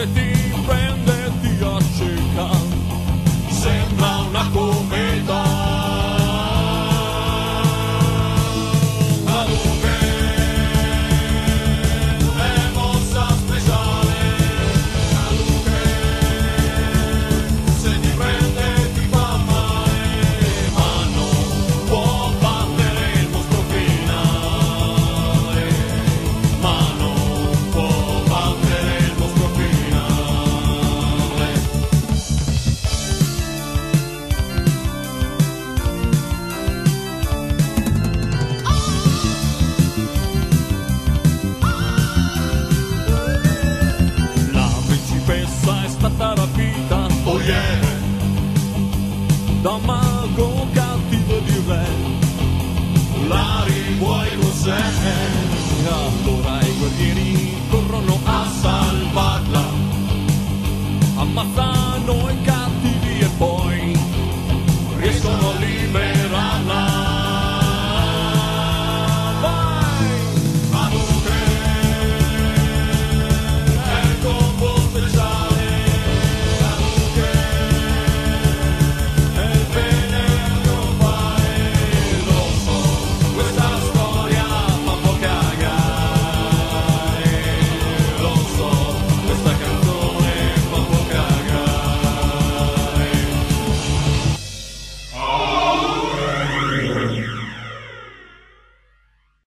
se ti prende ti acceca sembra una come stata rapita, oh yeah, da un mago cattivo di re. Lari vuoi cos'è? Allora i guerrieri corrono a salvarla, ammazzano i cattivi e poi